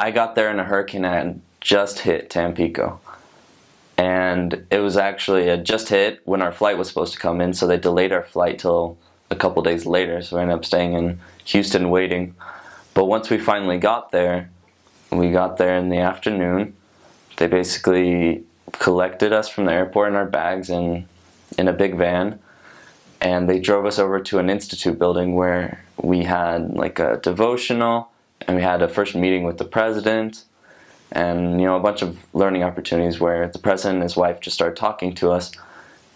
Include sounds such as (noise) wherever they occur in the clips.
I got there in a hurricane had just hit Tampico. And it was actually just hit when our flight was supposed to come in, so they delayed our flight till a couple days later. So we ended up staying in Houston waiting. But once we finally got there, we got there in the afternoon. They basically collected us from the airport in our bags in in a big van and they drove us over to an institute building where we had like a devotional and we had a first meeting with the president and you know a bunch of learning opportunities where the president and his wife just started talking to us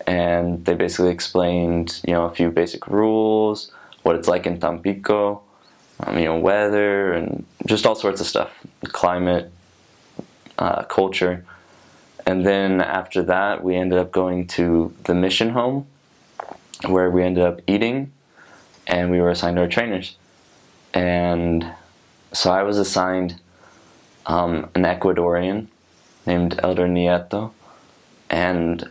and they basically explained you know a few basic rules what it's like in Tampico um, you know weather and just all sorts of stuff climate uh, culture and then after that we ended up going to the mission home where we ended up eating and we were assigned our trainers. And so I was assigned um, an Ecuadorian named Elder Nieto, and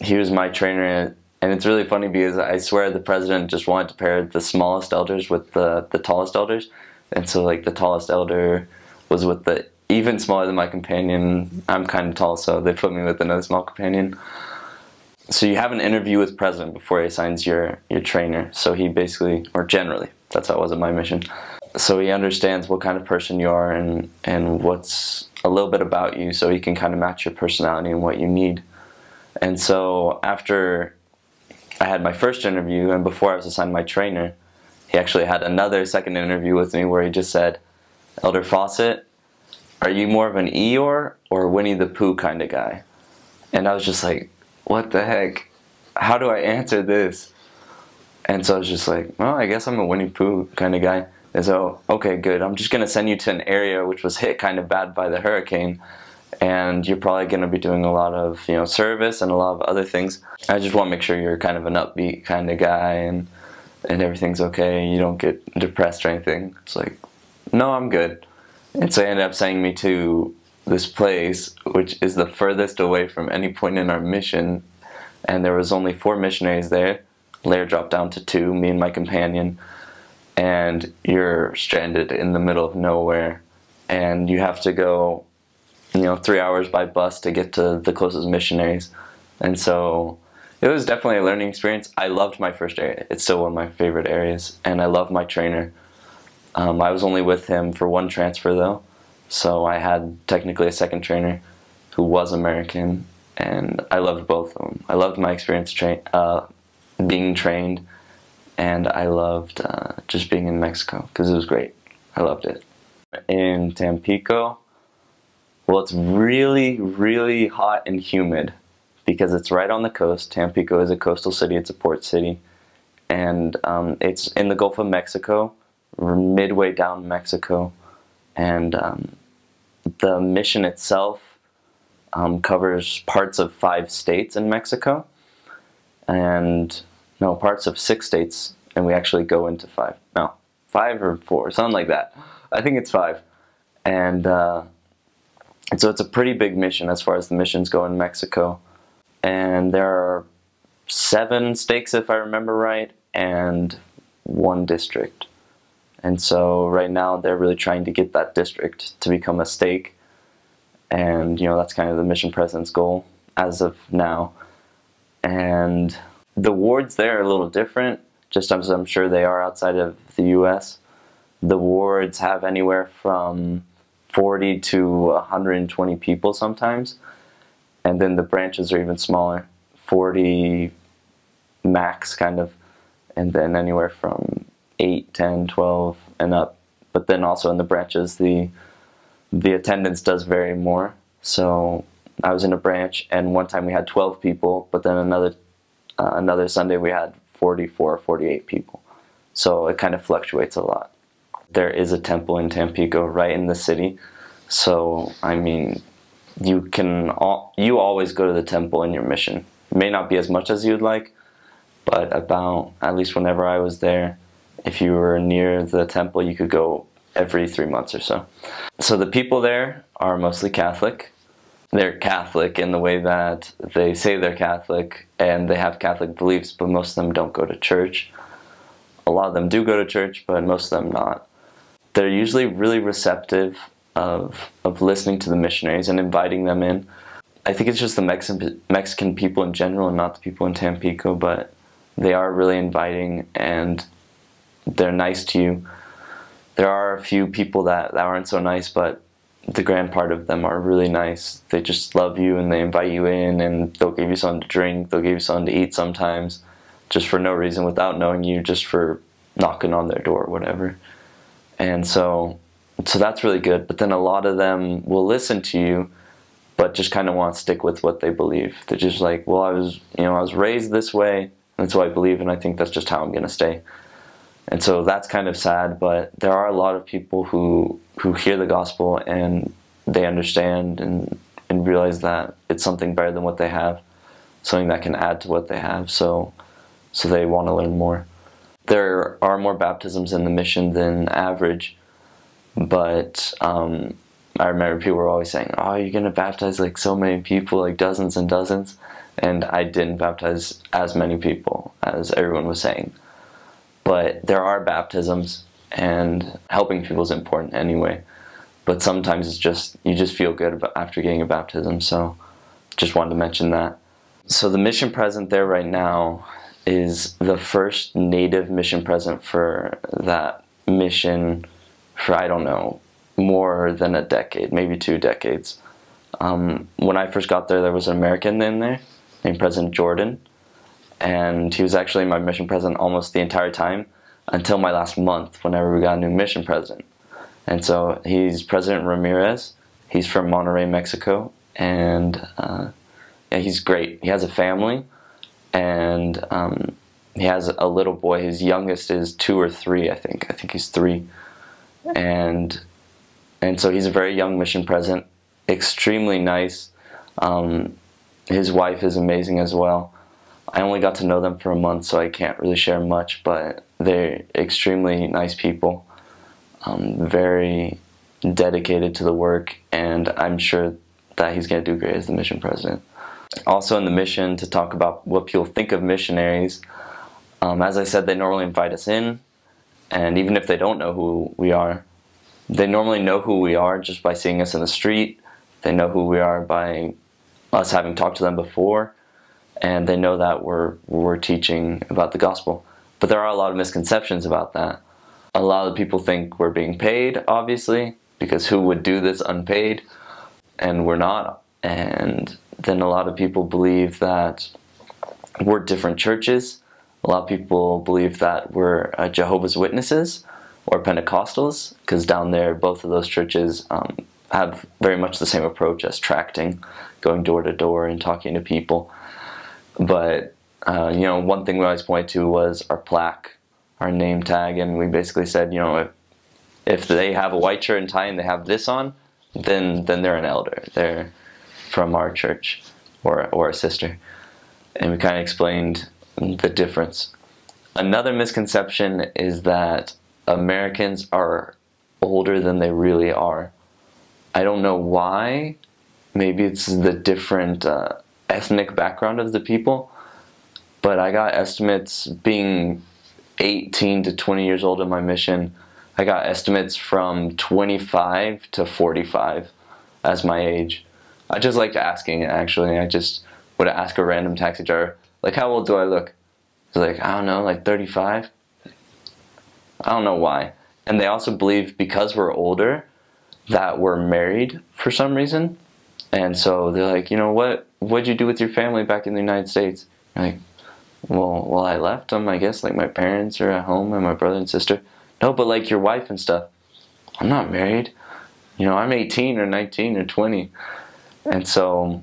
he was my trainer. And it's really funny because I swear the president just wanted to pair the smallest elders with the, the tallest elders. And so, like, the tallest elder was with the even smaller than my companion. I'm kind of tall, so they put me with another small companion so you have an interview with president before he assigns your your trainer. So he basically, or generally, that's how it was at my mission. So he understands what kind of person you are and and what's a little bit about you, so he can kind of match your personality and what you need. And so after I had my first interview, and before I was assigned my trainer, he actually had another second interview with me where he just said, "Elder Fawcett, are you more of an Eeyore or Winnie the Pooh kind of guy?" And I was just like, what the heck? How do I answer this? And so I was just like, well, I guess I'm a Winnie Pooh kind of guy. And so, okay, good. I'm just going to send you to an area which was hit kind of bad by the hurricane. And you're probably going to be doing a lot of, you know, service and a lot of other things. I just want to make sure you're kind of an upbeat kind of guy and, and everything's okay. You don't get depressed or anything. It's like, no, I'm good. And so he ended up sending me to this place, which is the furthest away from any point in our mission, and there was only four missionaries there. Layer dropped down to two, me and my companion, and you're stranded in the middle of nowhere, and you have to go, you know, three hours by bus to get to the closest missionaries, and so it was definitely a learning experience. I loved my first area; it's still one of my favorite areas, and I love my trainer. Um, I was only with him for one transfer though, so I had technically a second trainer who was American, and I loved both of them. I loved my experience tra- uh, being trained, and I loved uh, just being in Mexico because it was great. I loved it. In Tampico, well, it's really, really hot and humid because it's right on the coast. Tampico is a coastal city, it's a port city, and um, it's in the Gulf of Mexico, midway down Mexico, and um, the mission itself um, covers parts of five states in Mexico, and no, parts of six states, and we actually go into five. No, five or four, something like that. I think it's five, and, uh, and so it's a pretty big mission as far as the missions go in Mexico, and there are seven stakes if I remember right, and one district. And so right now they're really trying to get that district to become a stake. And you know that's kind of the mission president's goal as of now. And the wards there are a little different, just as I'm sure they are outside of the U.S. The wards have anywhere from 40 to 120 people sometimes, and then the branches are even smaller, 40 max kind of, and then anywhere from 8, 10, 12, and up. But then also in the branches, the the attendance does vary more. So I was in a branch, and one time we had 12 people, but then another uh, another Sunday we had 44, 48 people. So it kind of fluctuates a lot. There is a temple in Tampico, right in the city. So I mean, you can all, you always go to the temple in your mission. It may not be as much as you'd like, but about at least whenever I was there, if you were near the temple, you could go every three months or so. So the people there are mostly Catholic. They're Catholic in the way that they say they're Catholic and they have Catholic beliefs, but most of them don't go to church. A lot of them do go to church, but most of them not. They're usually really receptive of of listening to the missionaries and inviting them in. I think it's just the Mexican Mexican people in general, and not the people in Tampico, but they are really inviting and they're nice to you. There are a few people that, that aren't so nice, but the grand part of them are really nice. They just love you and they invite you in and they'll give you something to drink, they'll give you something to eat sometimes, just for no reason without knowing you, just for knocking on their door or whatever. And so so that's really good. But then a lot of them will listen to you but just kind of want to stick with what they believe. They're just like, well, I was, you know, I was raised this way, that's what I believe, and I think that's just how I'm going to stay. And so that's kind of sad, but there are a lot of people who who hear the gospel and they understand and and realize that it's something better than what they have, something that can add to what they have. So so they want to learn more. There are more baptisms in the mission than average, but um, I remember people were always saying, "Oh, you're gonna baptize like so many people, like dozens and dozens," and I didn't baptize as many people as everyone was saying. But there are baptisms, and helping people is important anyway. But sometimes it's just you just feel good after getting a baptism. So, just wanted to mention that. So the mission present there right now is the first native mission present for that mission for I don't know more than a decade, maybe two decades. Um, when I first got there, there was an American in there named President Jordan, and he was actually my mission president almost the entire time until my last month, whenever we got a new mission president. And so he's President Ramirez. He's from Monterrey, Mexico, and uh, yeah, he's great. He has a family, and um, he has a little boy. His youngest is two or three, I think. I think he's three, and and so he's a very young mission president, extremely nice. Um, his wife is amazing as well. I only got to know them for a month, so I can't really share much, but they're extremely nice people, um, very dedicated to the work, and I'm sure that he's going to do great as the mission president. Also, in the mission, to talk about what people think of missionaries, um, as I said, they normally invite us in, and even if they don't know who we are, they normally know who we are just by seeing us in the street. They know who we are by us having talked to them before, and they know that we're we're teaching about the gospel. But there are a lot of misconceptions about that. A lot of people think we're being paid, obviously, because who would do this unpaid? And we're not. And then a lot of people believe that we're different churches. A lot of people believe that we're uh, Jehovah's Witnesses or Pentecostals, because down there, both of those churches um, have very much the same approach as tracting, going door to door and talking to people. But uh, you know, one thing we always point to was our plaque, our name tag, and we basically said, you know, if, if they have a white shirt and tie and they have this on, then then they're an elder. They're from our church or or a sister, and we kind of explained the difference. Another misconception is that Americans are older than they really are. I don't know why. Maybe it's the different uh, ethnic background of the people, but I got estimates being 18 to 20 years old in my mission. I got estimates from 25 to 45 as my age. I just liked asking actually. I just would ask a random taxi driver, like, how old do I look? He's like, I don't know, like 35. I don't know why. And they also believe because we're older that we're married for some reason. And so they're like, you know what? What'd you do with your family back in the United States? Like, well, well, I left them. I guess like my parents are at home and my brother and sister. No, but like your wife and stuff. I'm not married. You know, I'm 18 or 19 or 20, and so,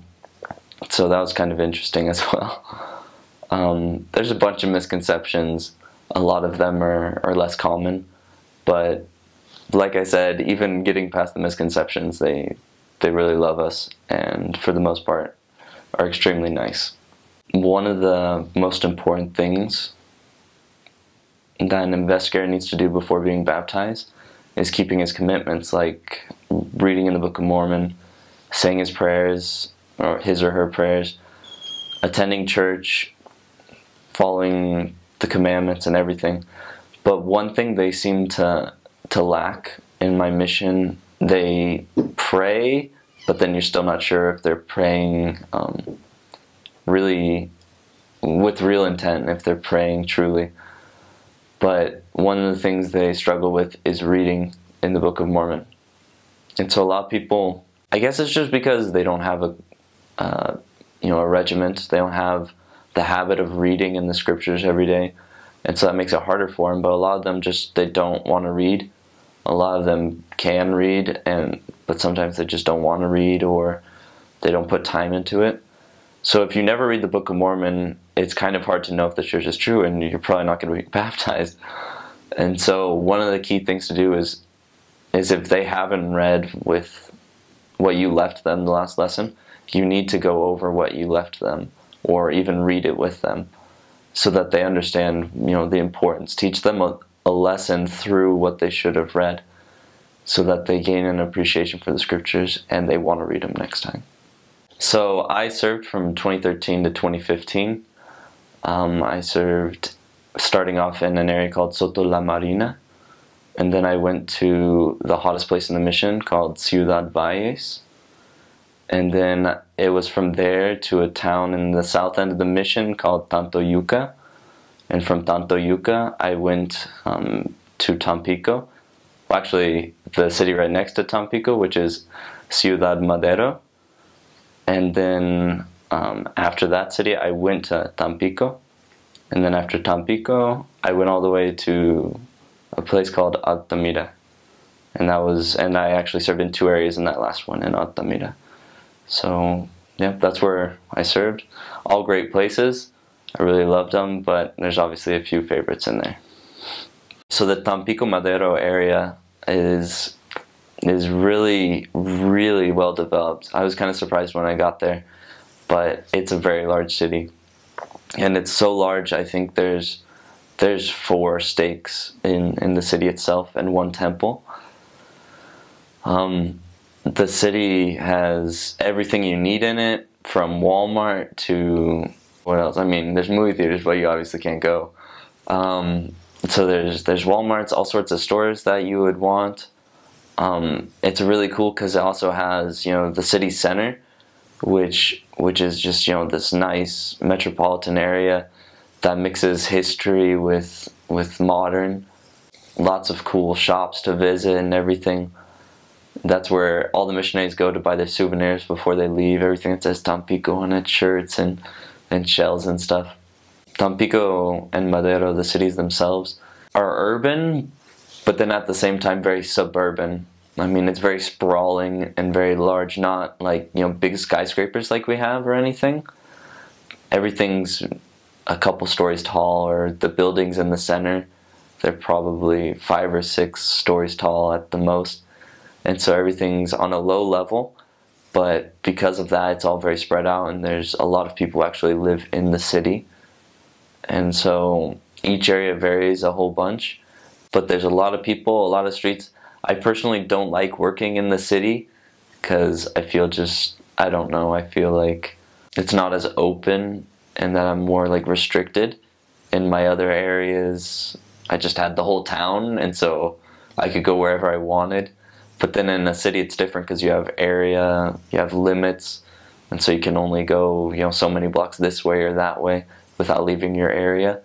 so that was kind of interesting (laughs) as well. Um, there's a bunch of misconceptions a lot of them are, are less common. But like I said, even getting past the misconceptions, they they really love us and for the most part are extremely nice. One of the most important things that an investigator needs to do before being baptized is keeping his commitments, like reading in the Book of Mormon, saying his prayers, or his or her prayers, attending church, following the commandments and everything. But one thing they seem to to lack in my mission they pray, but then you're still not sure if they're praying um, really with real intent, if they're praying truly. But one of the things they struggle with is reading in the Book of Mormon. And so a lot of people, I guess it's just because they don't have a, uh, you know, a regiment. They don't have the habit of reading in the scriptures every day, and so that makes it harder for them. But a lot of them just they don't want to read. A lot of them can read, and but sometimes they just don't want to read or they don't put time into it. So if you never read the Book of Mormon, it's kind of hard to know if the church is true, and you're probably not going to be (laughs) baptized. And so one of the key things to do is is if they haven't read with what you left them the last lesson, you need to go over what you left them or even read it with them so that they understand, you know, the importance. Teach them a, lesson through what they should have read so that they gain an appreciation for the scriptures and they want to read them next time. So I served from 2013 to 2015. Um, I served starting off in an area called Soto La Marina, and then I went to the hottest place in the mission called Ciudad Valles. And then it was from there to a town in the south end of the mission called Tanto Tantoyuca. And from Tantoyuca, I went um, to Tampico. Well, actually, the city right next to Tampico, which is Ciudad Madero. And then um, after that city, I went to Tampico. And then after Tampico, I went all the way to a place called Altamira. And that was, and I actually served in two areas in that last one in Altamira. So, yeah, that's where I served. All great places. I really loved them, but there's obviously a few favorites in there. So the Tampico Madero area is is really really well developed. I was kind of surprised when I got there, but it's a very large city. And it's so large, I think there's there's four stakes in, in the city itself and one temple. Um, the city has everything you need in it, from Walmart to what else? I mean, there's movie theaters, but you obviously can't go. Um, so there's there's WalMarts, all sorts of stores that you would want. Um, it's really cool because it also has you know the city center, which which is just you know this nice metropolitan area that mixes history with with modern. Lots of cool shops to visit and everything. That's where all the missionaries go to buy their souvenirs before they leave. Everything that says Tampico on it, shirts and and shells and stuff. Tampico and Madero, the cities themselves, are urban, but then at the same time very suburban. I mean, it's very sprawling and very large, not like, you know, big skyscrapers like we have or anything. Everything's a couple stories tall, or the buildings in the center, they're probably five or six stories tall at the most. And so everything's on a low level, but because of that, it's all very spread out, and there's a lot of people who actually live in the city. And so each area varies a whole bunch, but there's a lot of people, a lot of streets. I personally don't like working in the city because I feel just, I don't know, I feel like it's not as open and that I'm more like restricted. In my other areas, I just had the whole town, and so I could go wherever I wanted. But then in a city, it's different because you have area, you have limits, and so you can only go, you know, so many blocks this way or that way without leaving your area.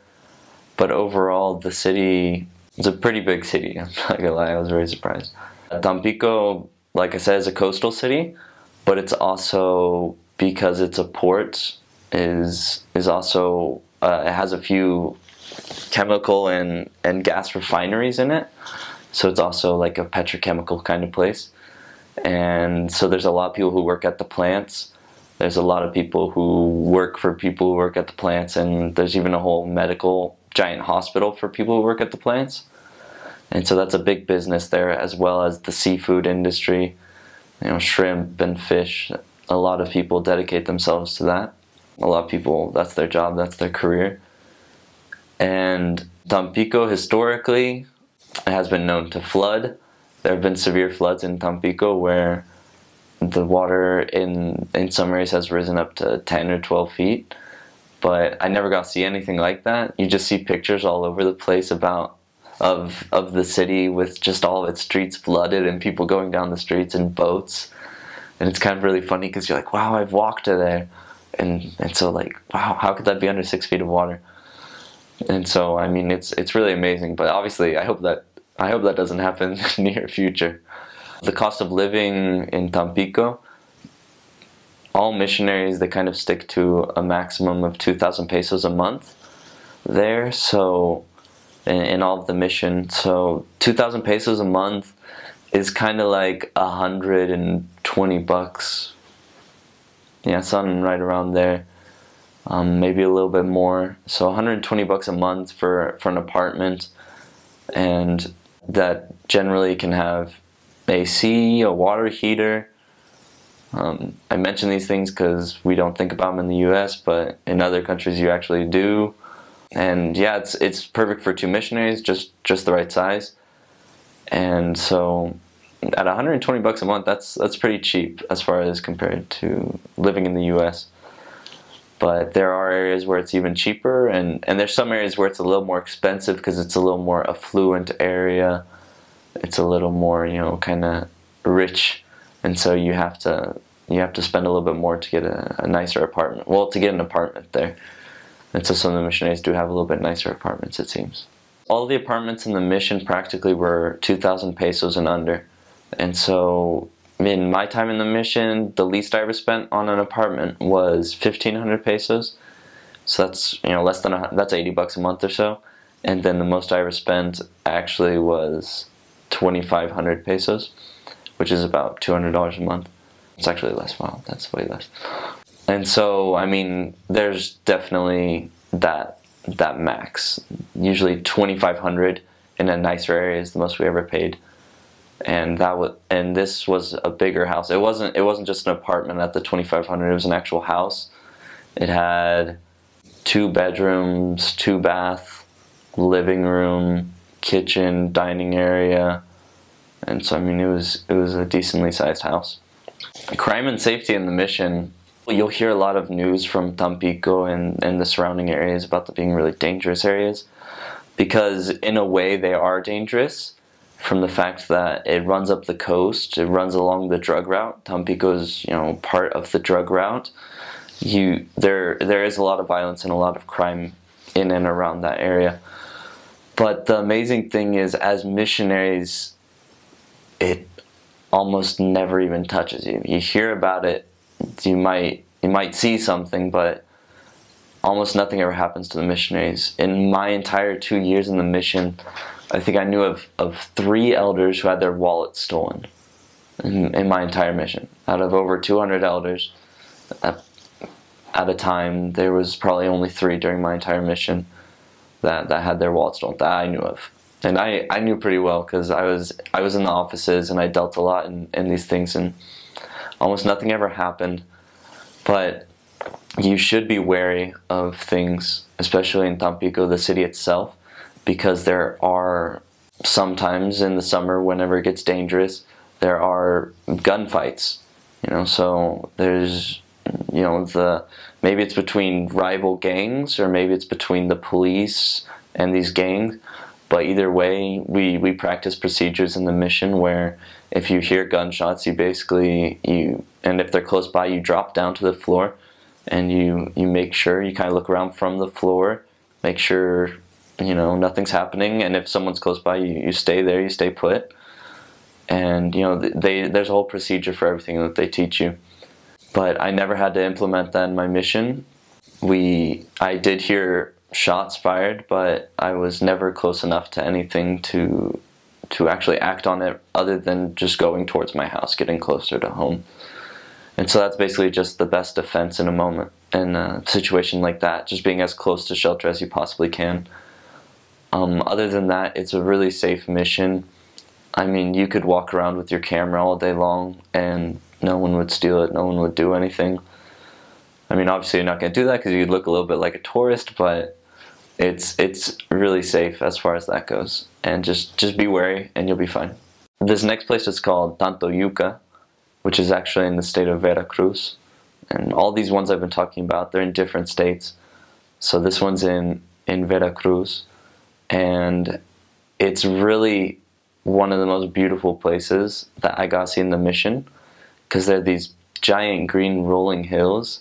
But overall, the city is a pretty big city. (laughs) I'm not gonna lie, I was very surprised. Tampico, like I said, is a coastal city, but it's also because it's a port is is also uh, it has a few chemical and and gas refineries in it, so it's also like a petrochemical kind of place. And so there's a lot of people who work at the plants. There's a lot of people who work for people who work at the plants, and there's even a whole medical giant hospital for people who work at the plants. And so that's a big business there, as well as the seafood industry, you know, shrimp and fish. A lot of people dedicate themselves to that a lot of people, that's their job, that's their career. And Tampico, historically, has been known to flood. There have been severe floods in Tampico where the water in, in some areas has risen up to 10 or 12 feet. But I never got to see anything like that. You just see pictures all over the place about of of the city with just all of its streets flooded and people going down the streets in boats. And it's kind of really funny because you're like, wow, I've walked to there, and and so like, wow, how could that be under six feet of water? And so I mean, it's it's really amazing. But obviously, I hope that I hope that doesn't happen (laughs) near future. The cost of living in Tampico all missionaries they kind of stick to a maximum of 2000 pesos a month there so in, in all of the mission so 2000 pesos a month is kind of like a 120 bucks yeah something right around there um, maybe a little bit more so 120 bucks a month for for an apartment and that generally can have AC, a water heater, um, I mention these things because we don't think about them in the U.S., but in other countries you actually do. And yeah, it's it's perfect for two missionaries, just just the right size. And so, at 120 bucks a month, that's that's pretty cheap as far as compared to living in the U.S. But there are areas where it's even cheaper, and and there's some areas where it's a little more expensive because it's a little more affluent area. It's a little more you know kind of rich and so you have to you have to spend a little bit more to get a, a, nicer apartment. Well, to get an apartment there. And so some of the missionaries do have a little bit nicer apartments, it seems. All the apartments in the mission practically were 2,000 pesos and under. And so in my time in the mission, the least I ever spent on an apartment was 1,500 pesos. So that's you know less than a, that's 80 bucks a month or so. And then the most I ever spent actually was 2,500 pesos which is about $200 a month. It's actually less. Wow, that's way less. And so, I mean, there's definitely that that max. Usually 2,500 in a nicer area is the most we ever paid. And that was, and this was a bigger house. It wasn't, it wasn't just an apartment at the 2,500. It was an actual house. It had two bedrooms, two bath, living room, kitchen, dining area, and so I mean it was it was a decently sized house. Crime and safety in the mission. You'll hear a lot of news from Tampico and, and the surrounding areas about them being really dangerous areas because in a way they are dangerous from the fact that it runs up the coast, it runs along the drug route. Tampico is, you know, part of the drug route. You there there is a lot of violence and a lot of crime in and around that area. But the amazing thing is as missionaries it almost never even touches you. You hear about it, you might you might see something, but almost nothing ever happens to the missionaries. In my entire two years in the mission, I think I knew of, of three elders who had their wallets stolen in, in my entire mission. Out of over 200 elders at, at a time, there was probably only three during my entire mission that, that had their wallets stolen that I knew of. And I, I knew pretty well because I was I was in the offices and I dealt a lot in, in these things and almost nothing ever happened. But you should be wary of things especially in Tampico the city itself because there are sometimes in the summer whenever it gets dangerous there are gunfights you know so there's you know the maybe it's between rival gangs or maybe it's between the police and these gangs but either way, we, we practice procedures in the mission where if you hear gunshots, you basically, you and if they're close by, you drop down to the floor and you, you make sure, you kind of look around from the floor, make sure, you know, nothing's happening. And if someone's close by, you, you stay there, you stay put. And, you know, they, there's a whole procedure for everything that they teach you. But I never had to implement that in my mission. We, I did hear shots fired, but I was never close enough to anything to to actually act on it other than just going towards my house, getting closer to home. And so that's basically just the best defense in a moment in a situation like that, just being as close to shelter as you possibly can. Um, other than that, it's a really safe mission. I mean, you could walk around with your camera all day long and no one would steal it, no one would do anything. I mean, obviously, you're not going to do that because you'd look a little bit like a tourist, but it's it's really safe as far as that goes. And just just be wary, and you'll be fine. This next place is called Tantoyuca, which is actually in the state of Veracruz. And all these ones I've been talking about, they're in different states. So this one's in in Veracruz, and it's really one of the most beautiful places that I got to see in the mission because they're these giant green rolling hills.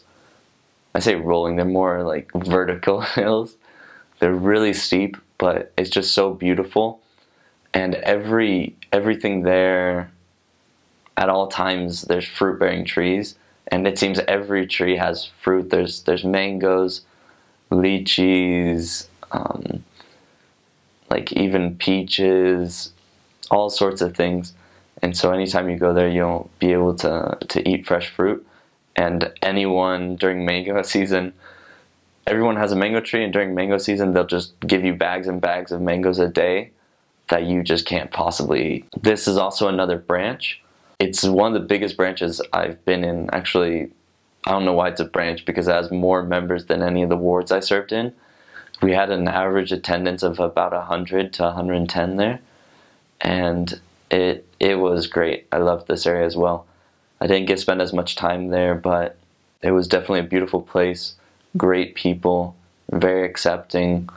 I say rolling, they're more like vertical (laughs) hills. They're really steep, but it's just so beautiful. And every everything there at all times there's fruit bearing trees and it seems every tree has fruit. There's there's mangoes, lychees, um, like even peaches, all sorts of things. And so anytime you go there, you'll be able to to eat fresh fruit. And anyone during mango (laughs) season, everyone has a mango tree, and during mango season, they'll just give you bags and bags of mangoes a day that you just can't possibly eat. This is also another branch. It's one of the biggest branches I've been in. Actually, I don't know why it's a branch because it has more members than any of the wards I served in. We had an average attendance of about 100 to 110 there, and it it was great. I loved this area as well. I didn't get spend as much time there, but it was definitely a beautiful place. Great people, very accepting,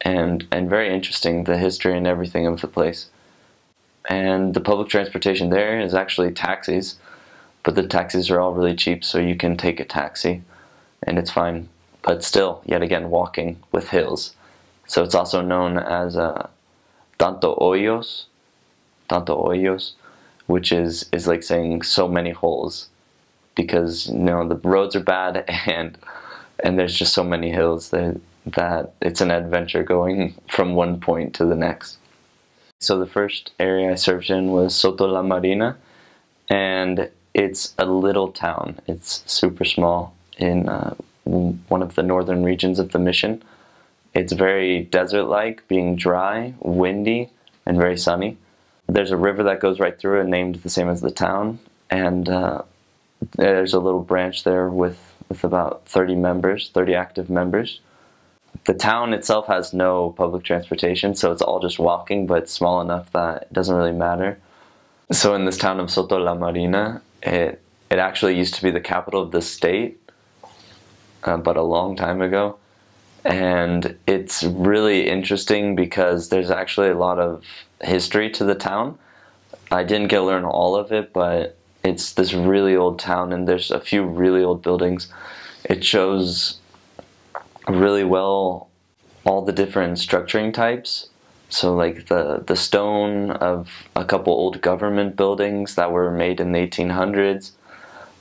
and and very interesting. The history and everything of the place. And the public transportation there is actually taxis, but the taxis are all really cheap, so you can take a taxi, and it's fine. But still, yet again, walking with hills. So it's also known as uh, Tanto Hoyos, Tanto Hoyos, which is, is like saying so many holes because you know the roads are bad (laughs) and and there's just so many hills that that it's an adventure going from one point to the next. So the first area I served in was Soto la Marina, and it's a little town. It's super small in uh, one of the northern regions of the mission. It's very desert-like, being dry, windy, and very sunny. There's a river that goes right through it, named the same as the town, and uh, there's a little branch there with, with about 30 members, 30 active members. The town itself has no public transportation, so it's all just walking, but small enough that it doesn't really matter. So in this town of Soto la Marina, it, it actually used to be the capital of the state, uh, but a long time ago and it's really interesting because there's actually a lot of history to the town. I didn't get to learn all of it, but it's this really old town, and there's a few really old buildings. It shows really well all the different structuring types. So, like the the stone of a couple old government buildings that were made in the 1800s.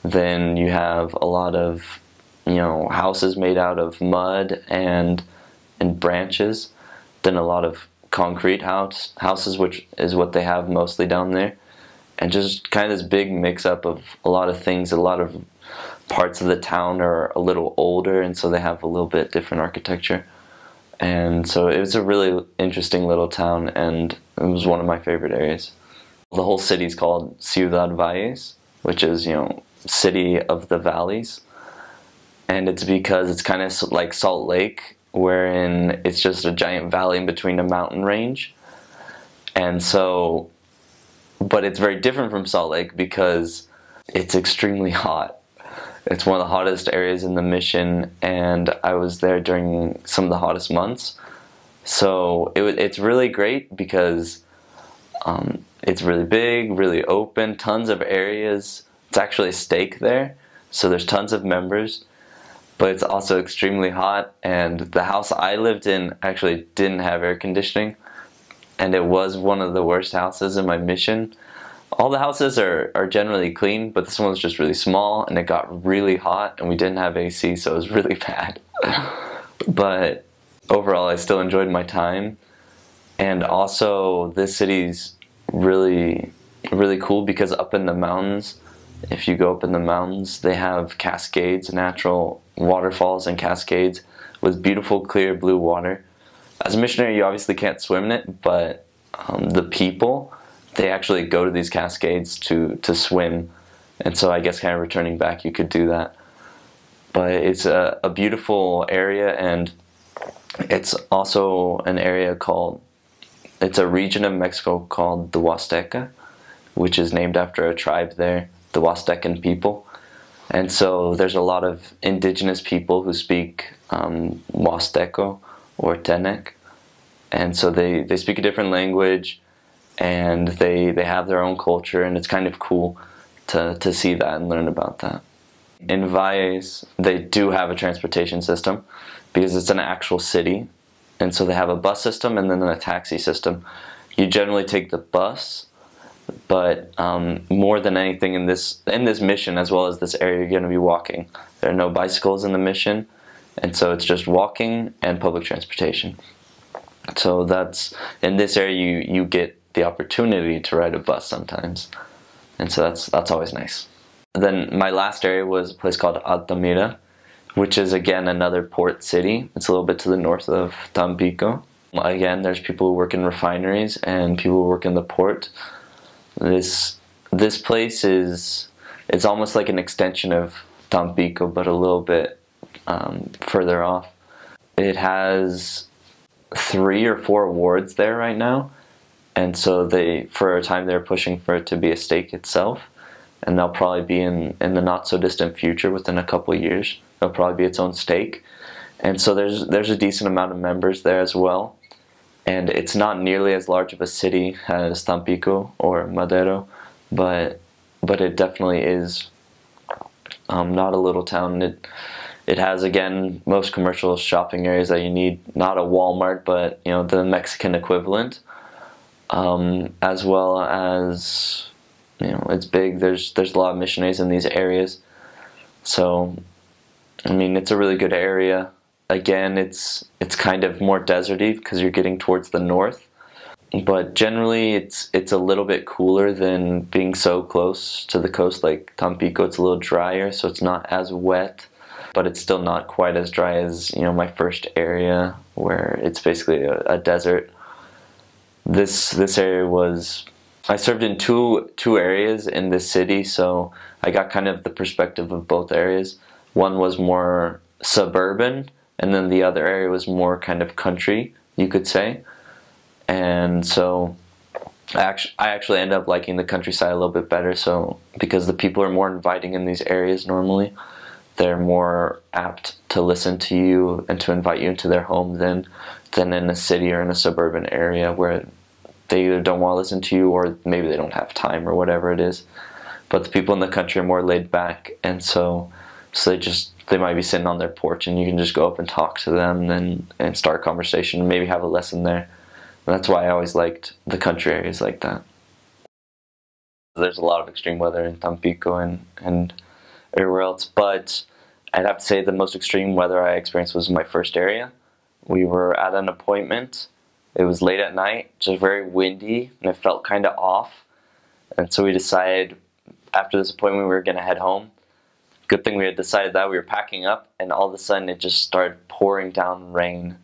Then you have a lot of you know houses made out of mud and and branches than a lot of concrete house houses which is what they have mostly down there. And just kind of this big mix up of a lot of things a lot of parts of the town are a little older and so they have a little bit different architecture. And so it was a really interesting little town and it was one of my favorite areas. The whole city is called ciudad valles which is you know city of the valleys and it's because it's kind of like Salt Lake, wherein it's just a giant valley in between a mountain range. And so, but it's very different from Salt Lake because it's extremely hot. It's one of the hottest areas in the mission, and I was there during some of the hottest months. So it, it's really great because um, it's really big, really open, tons of areas. It's actually a stake there, so there's tons of members but it's also extremely hot. And the house I lived in actually didn't have air conditioning, and it was one of the worst houses in my mission. All the houses are, are generally clean, but this one was just really small and it got really hot, and we didn't have AC, so it was really (laughs) bad. but overall, I still enjoyed my time. And also, this city's really, really cool because up in the mountains, if you go up in the mountains, they have cascades, natural waterfalls and cascades with beautiful clear blue water. As a missionary, you obviously can't swim in it, but um, the people, they actually go to these cascades to, to swim. And so I guess kind of returning back, you could do that. But it's a, a beautiful area and it's also an area called, it's a region of Mexico called the Huasteca, which is named after a tribe there, the Huastecan people. And so there's a lot of indigenous people who speak um, Huasteco or Tenec. and so they they speak a different language, and they they have their own culture, and it's kind of cool to to see that and learn about that. In Valles, they do have a transportation system because it's an actual city, and so they have a bus system and then a taxi system. You generally take the bus but um, more than anything in this in this mission as well as this area you're going to be walking. There are no bicycles in the mission and so it's just walking and public transportation. So that's in this area you you get the opportunity to ride a bus sometimes and so that's that's always nice. Then my last area was a place called Altamira which is again another port city. It's a little bit to the north of Tampico. Again there's people who work in refineries and people who work in the port this this place is it's almost like an extension of Tampico, but a little bit um, further off. It has three or four wards there right now, and so they for a time they're pushing for it to be a stake itself, and they'll probably be in in the not so distant future within a couple years. It'll probably be its own stake, and so there's there's a decent amount of members there as well and it's not nearly as large of a city as Tampico or Madero, but but it definitely is um, not a little town. It it has again most commercial shopping areas that you need. Not a Walmart, but you know the Mexican equivalent, um, as well as you know it's big. There's there's a lot of missionaries in these areas, so I mean it's a really good area again, it's it's kind of more deserty because you're getting towards the north. But generally, it's it's a little bit cooler than being so close to the coast like Tampico. It's a little drier, so it's not as wet, but it's still not quite as dry as you know my first area where it's basically a, a desert. This this area was I served in two two areas in this city, so I got kind of the perspective of both areas. One was more suburban, and then the other area was more kind of country, you could say. And so I actually, I actually end up liking the countryside a little bit better. So because the people are more inviting in these areas normally, they're more apt to listen to you and to invite you into their home than than in a city or in a suburban area where they either don't want to listen to you or maybe they don't have time or whatever it is. But the people in the country are more laid back, and so so they just they might be sitting on their porch and you can just go up and talk to them and, and start a conversation and maybe have a lesson there. And that's why I always liked the country areas like that. There's a lot of extreme weather in Tampico and, and everywhere else, but I'd have to say the most extreme weather I experienced was in my first area. We were at an appointment. It was late at night, just very windy, and it felt kind of off. And so we decided after this appointment we were going to head home good thing we had decided that we were packing up, and all of a sudden it just started pouring down rain.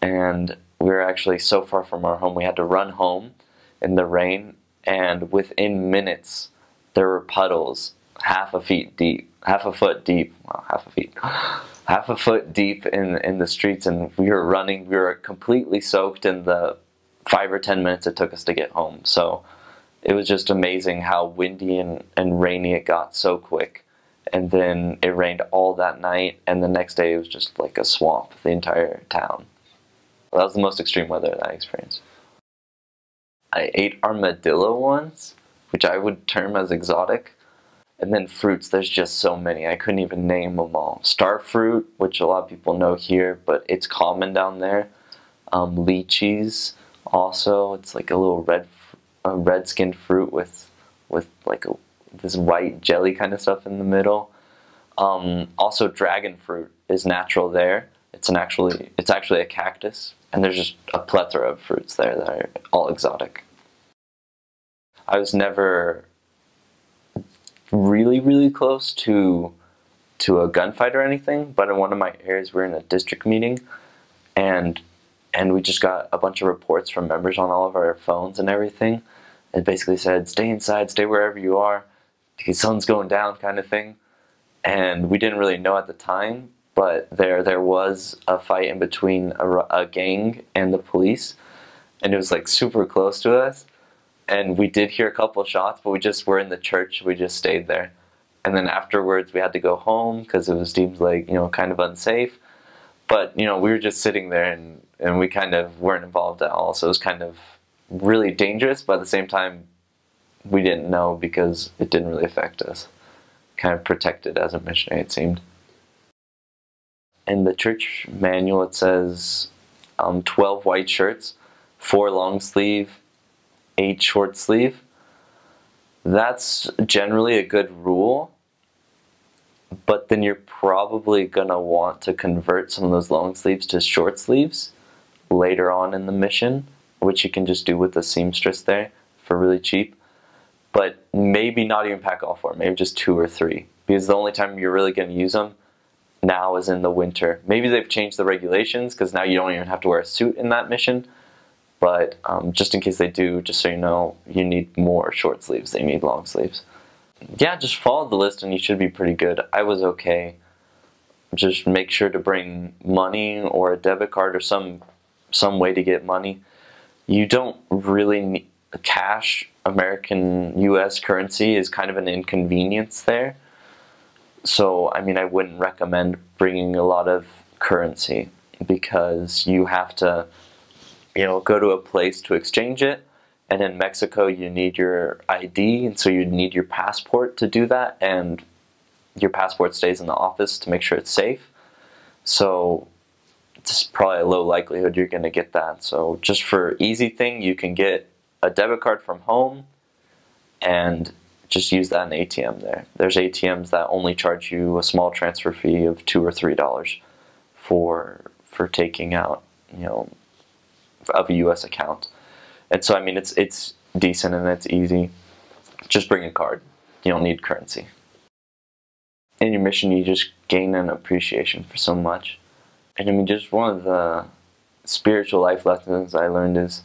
And we were actually so far from our home, we had to run home in the rain, and within minutes there were puddles half a feet deep, half a foot deep, well, half a feet, (gasps) half a foot deep in in the streets, and we were running. We were completely soaked in the five or ten minutes it took us to get home. So it was just amazing how windy and, and rainy it got so quick and then it rained all that night, and the next day it was just like a swamp, the entire town. That was the most extreme weather that I experienced. I ate armadillo once, which I would term as exotic. And then fruits, there's just so many. I couldn't even name them all. Star fruit, which a lot of people know here, but it's common down there. Um, lychees, also, it's like a little red, a red skinned fruit with, with like a this white jelly kind of stuff in the middle. Um, also, dragon fruit is natural there. It's an actually it's actually a cactus, and there's just a plethora of fruits there that are all exotic. I was never really really close to to a gunfight or anything, but in one of my areas we we're in a district meeting, and and we just got a bunch of reports from members on all of our phones and everything. It basically said, "Stay inside, stay wherever you are." The sun's going down kind of thing. And we didn't really know at the time, but there there was a fight in between a, a gang and the police, and it was like super close to us. And we did hear a couple shots, but we just were in the church. We just stayed there, and then afterwards we had to go home because it was deemed like you know kind of unsafe. But you know we were just sitting there, and and we kind of weren't involved at all. So it was kind of really dangerous, but at the same time, we didn't know because it didn't really affect us. Kind of protected as a missionary, it seemed. In the church manual, it says um, 12 white shirts, four long sleeve, eight short sleeve. That's generally a good rule, but then you're probably going to want to convert some of those long sleeves to short sleeves later on in the mission, which you can just do with the seamstress there for really cheap. But maybe not even pack all four, maybe just two or three, because the only time you're really going to use them now is in the winter. Maybe they've changed the regulations because now you don't even have to wear a suit in that mission. But um, just in case they do, just so you know, you need more short sleeves. They need long sleeves. Yeah, just follow the list and you should be pretty good. I was okay. Just make sure to bring money or a debit card or some some way to get money. You don't really need cash. American U.S. currency is kind of an inconvenience there so, I mean, I wouldn't recommend bringing a lot of currency because you have to, you know, go to a place to exchange it. And in Mexico, you need your ID, and so you need your passport to do that. And your passport stays in the office to make sure it's safe. So, it's probably a low likelihood you're going to get that. So, just for easy thing, you can get a debit card from home and just use that in ATM there. There's ATMs that only charge you a small transfer fee of two or three dollars for for taking out, you know, of a US account. And so I mean it's it's decent and it's easy. Just bring a card. You don't need currency. In your mission you just gain an appreciation for so much. And I mean just one of the spiritual life lessons I learned is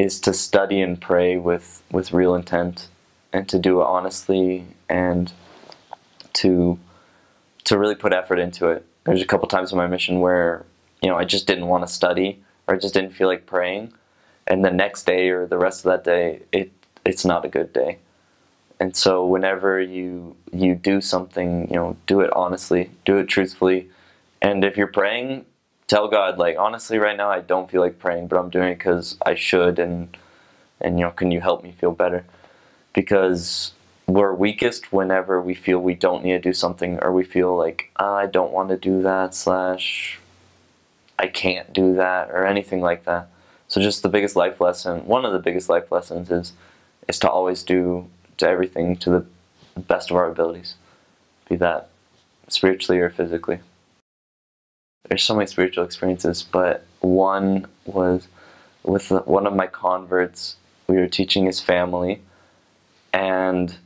is to study and pray with, with real intent and to do it honestly and to to really put effort into it. There's a couple times in my mission where you know I just didn't want to study or I just didn't feel like praying, and the next day or the rest of that day it it's not a good day. And so whenever you you do something, you know, do it honestly, do it truthfully, and if you're praying, tell God like honestly right now I don't feel like praying, but I'm doing it because I should, and and you know, can you help me feel better? because we're weakest whenever we feel we don't need to do something or we feel like oh, I don't want to do that slash I can't do that or anything like that. So just the biggest life lesson, one of the biggest life lessons is is to always do to everything to the best of our abilities. Be that spiritually or physically. There's so many spiritual experiences, but one was with one of my converts. We were teaching his family, and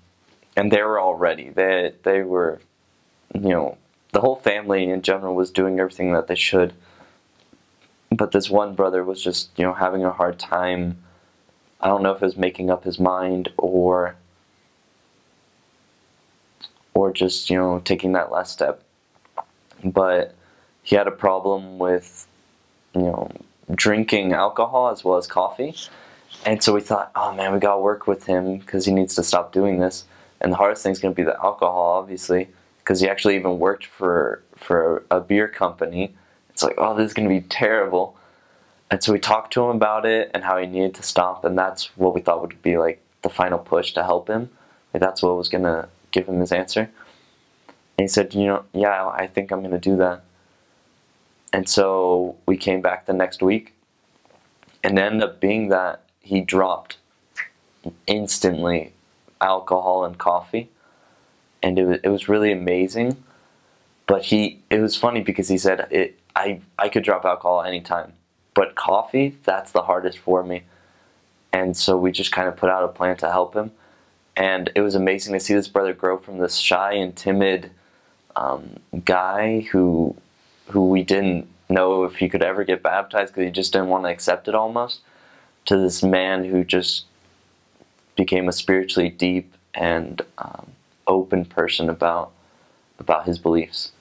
and they were all ready. They they were, you know, the whole family in general was doing everything that they should. But this one brother was just you know having a hard time. I don't know if it was making up his mind or or just you know taking that last step. But he had a problem with you know drinking alcohol as well as coffee and so we thought, oh man, we gotta work with him because he needs to stop doing this. And the hardest thing's gonna be the alcohol, obviously, because he actually even worked for for a beer company. It's like, oh, this is gonna be terrible. And so we talked to him about it and how he needed to stop, and that's what we thought would be like the final push to help him. Like that's what was gonna give him his answer. And he said, you know, yeah, I think I'm gonna do that. And so we came back the next week, and ended up being that he dropped instantly alcohol and coffee. And it was, it was really amazing. But he it was funny because he said it I, I could drop alcohol anytime but coffee that's the hardest for me. And so we just kind of put out a plan to help him. And it was amazing to see this brother grow from this shy and timid um, guy who who we didn't know if he could ever get baptized because he just didn't want to accept it almost to this man who just became a spiritually deep and um, open person about about his beliefs.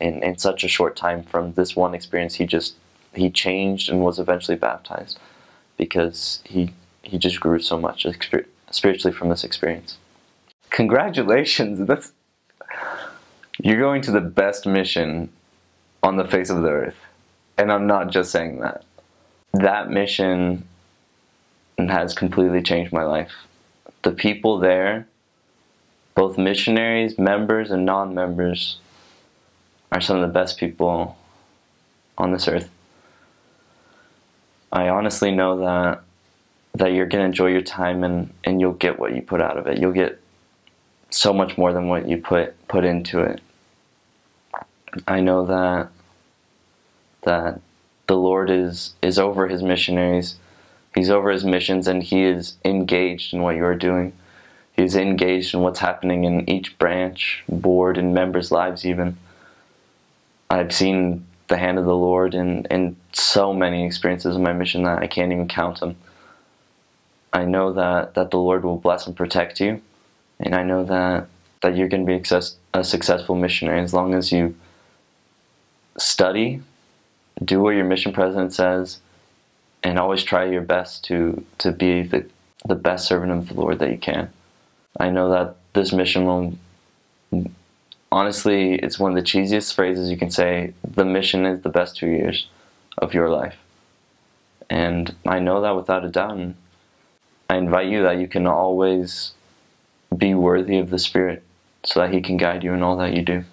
In, in such a short time from this one experience, he just he changed and was eventually baptized because he he just grew so much spiritually from this experience. Congratulations! That's you're going to the best mission on the face of the earth. And I'm not just saying that. That mission has completely changed my life. The people there, both missionaries, members, and non members, are some of the best people on this earth. I honestly know that that you're going to enjoy your time and, and you'll get what you put out of it. You'll get so much more than what you put put into it. I know that that the Lord is is over his missionaries. He's over his missions and he is engaged in what you're doing. He's engaged in what's happening in each branch, ward, and members' lives even. I've seen the hand of the Lord in, in so many experiences of my mission that I can't even count them. I know that, that the Lord will bless and protect you, and I know that, that you're going to be a successful missionary as long as you study, do what your mission president says, and always try your best to, to be the, the best servant of the Lord that you can. I know that this mission will honestly, it's one of the cheesiest phrases you can say. The mission is the best two years of your life. And I know that without a doubt. And I invite you that you can always be worthy of the Spirit so that He can guide you in all that you do.